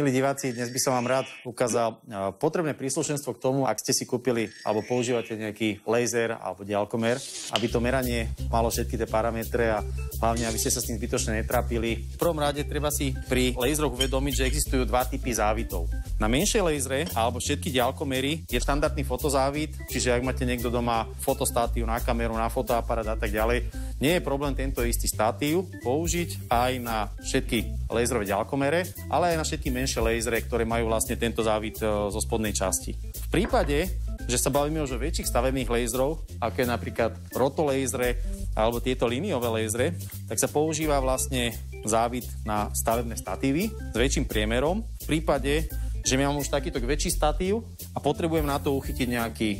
Milí diváci, dnes by som vám rád ukázal potrebné príslušenstvo k tomu, ak ste si kúpili alebo používate nejaký laser alebo diálkomer, aby to meranie malo všetky tie parametre a hlavne, aby ste sa s tým zbytočne netrápili. V prvom rade treba si pri laseroch uvedomiť, že existujú dva typy závitov. Na menšej laseре alebo všetky diálkomery je štandardný fotozávit, čiže ak máte niekto doma fotostátiu na kameru, na fotoaparát a tak ďalej, nie je problém tento istý statív použiť aj na všetky laserové ďalkomere, ale aj na všetky menšie lasery, ktoré majú vlastne tento závit e, zo spodnej časti. V prípade, že sa bavíme už o väčších stavebných laserov, ako je napríklad rotolasery alebo tieto líniové lasery, tak sa používa vlastne závit na stavebné statívy s väčším priemerom. V prípade, že mám už takýto väčší statív a potrebujem na to uchytiť nejaký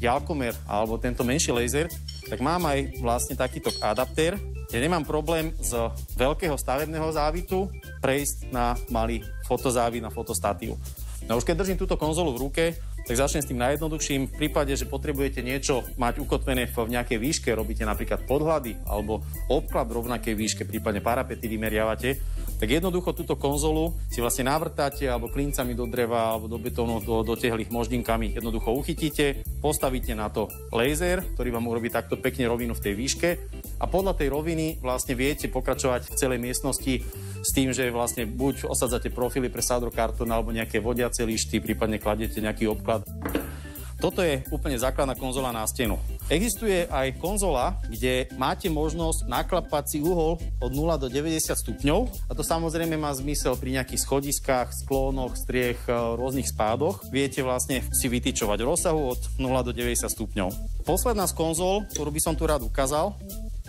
ďalkomer alebo tento menší laser, tak mám aj vlastne takýto adaptér, kde nemám problém z veľkého stavebného závitu prejsť na malý fotozávit na fotostatív. No už keď držím túto konzolu v ruke, tak začnem s tým najjednoduchším. V prípade, že potrebujete niečo mať ukotvené v nejakej výške, robíte napríklad podhľady alebo obklad v rovnakej výške, prípadne parapety vymeriavate, tak jednoducho túto konzolu si vlastne navrtáte alebo klincami do dreva alebo do betónu, do, do tehlých moždinkami jednoducho uchytíte, postavíte na to laser, ktorý vám urobí takto pekne rovinu v tej výške a podľa tej roviny vlastne viete pokračovať v celej miestnosti s tým, že vlastne buď osadzate profily pre sádrokartón alebo nejaké vodiace lišty, prípadne kladete nejaký obklad. Toto je úplne základná konzola na stenu. Existuje aj konzola, kde máte možnosť naklapať si uhol od 0 do 90 stupňov a to samozrejme má zmysel pri nejakých schodiskách, sklónoch, striech, e, rôznych spádoch. Viete vlastne si vytýčovať rozsahu od 0 do 90 stupňov. Posledná z konzol, ktorú by som tu rád ukázal,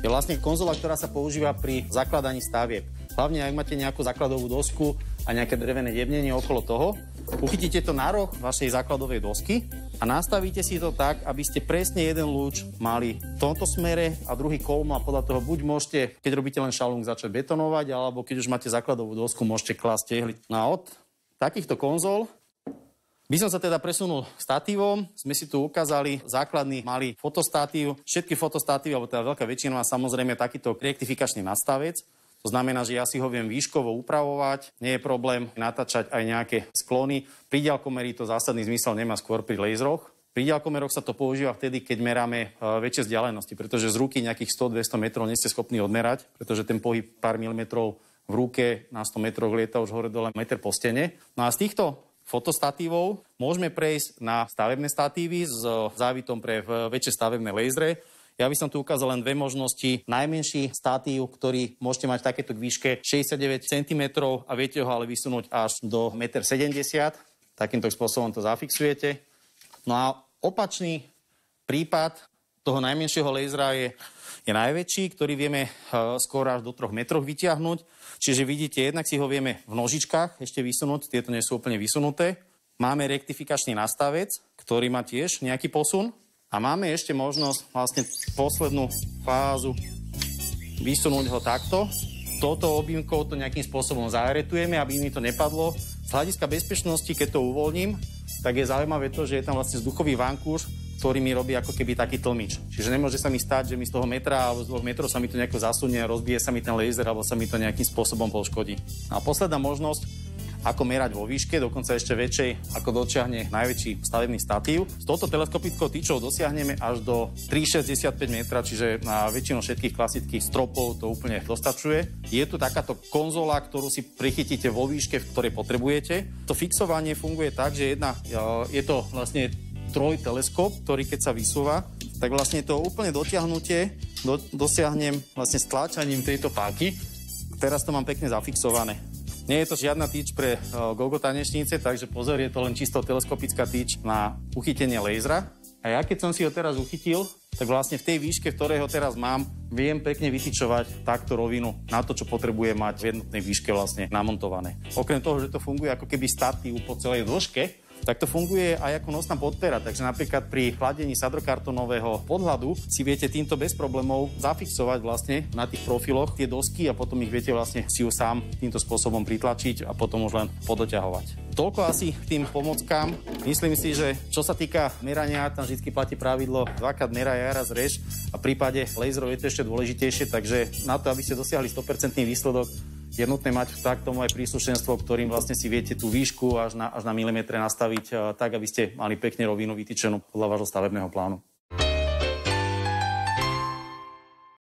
je vlastne konzola, ktorá sa používa pri zakladaní stavieb. Hlavne ak máte nejakú základovú dosku a nejaké drevené jebnenie okolo toho, Uchytíte to na roh vašej základovej dosky a nastavíte si to tak, aby ste presne jeden lúč mali v tomto smere a druhý kolmo a podľa toho buď môžete, keď robíte len šalung, začať betonovať, alebo keď už máte základovú dosku, môžete klásť tehly. No a od takýchto konzol by som sa teda presunul statívom. Sme si tu ukázali základný malý fotostatív. Všetky fotostatívy, alebo teda veľká väčšina má samozrejme takýto rektifikačný nastavec. To znamená, že ja si ho viem výškovo upravovať, nie je problém natáčať aj nejaké sklony. Pri ďalkomerí to zásadný zmysel nemá skôr pri laseroch. Pri ďalkomeroch sa to používa vtedy, keď meráme e, väčšie vzdialenosti, pretože z ruky nejakých 100-200 metrov nie ste schopní odmerať, pretože ten pohyb pár milimetrov v ruke na 100 metroch lieta už hore dole meter po stene. No a z týchto fotostatívov môžeme prejsť na stavebné statívy s závitom pre väčšie stavebné lasery ja by som tu ukázal len dve možnosti. Najmenší statív, ktorý môžete mať v takéto výške 69 cm a viete ho ale vysunúť až do 1,70 m. Takýmto spôsobom to zafixujete. No a opačný prípad toho najmenšieho lasera je, je najväčší, ktorý vieme uh, skôr až do 3 metrov vytiahnuť. Čiže vidíte, jednak si ho vieme v nožičkách ešte vysunúť, tieto nie sú úplne vysunuté. Máme rektifikačný nastavec, ktorý má tiež nejaký posun. A máme ešte možnosť vlastne poslednú fázu vysunúť ho takto. Toto objímkou to nejakým spôsobom zaretujeme, aby mi to nepadlo. Z hľadiska bezpečnosti, keď to uvoľním, tak je zaujímavé to, že je tam vlastne vzduchový vankúš, ktorý mi robí ako keby taký tlmič. Čiže nemôže sa mi stať, že mi z toho metra alebo z dvoch metrov sa mi to nejako zasunie, rozbije sa mi ten laser alebo sa mi to nejakým spôsobom poškodí. A posledná možnosť, ako merať vo výške, dokonca ešte väčšej, ako dočiahne najväčší stavebný statív. S touto teleskopickou tyčou dosiahneme až do 3,65 metra, čiže na väčšinu všetkých klasických stropov to úplne dostačuje. Je tu takáto konzola, ktorú si prichytíte vo výške, v ktorej potrebujete. To fixovanie funguje tak, že jedna, je to vlastne troj teleskop, ktorý keď sa vysúva, tak vlastne to úplne dotiahnutie do, dosiahnem vlastne stláčaním tejto páky. Teraz to mám pekne zafixované. Nie je to žiadna tyč pre uh, gogo tanečnice, takže pozor, je to len čisto teleskopická tyč na uchytenie laser'a. A ja keď som si ho teraz uchytil, tak vlastne v tej výške, v ktorej ho teraz mám, viem pekne vytyčovať takto rovinu na to, čo potrebuje mať v jednotnej výške vlastne namontované. Okrem toho, že to funguje ako keby statív po celej dĺžke, tak to funguje aj ako nosná podpera. Takže napríklad pri chladení sadrokartonového podhľadu si viete týmto bez problémov zafixovať vlastne na tých profiloch tie dosky a potom ich viete vlastne si ju sám týmto spôsobom pritlačiť a potom už len podoťahovať. Toľko asi k tým pomockám. Myslím si, že čo sa týka merania, tam vždy platí pravidlo dvakrát meraj a raz rež a v prípade laserov je to ešte dôležitejšie, takže na to, aby ste dosiahli 100% výsledok, Je nutné mať tak tomu aj príslušenstvo, ktorým vlastne si viete tú výšku až na, až na milimetre nastaviť tak, aby ste mali pekne rovinu vytýčenú podľa vášho stavebného plánu.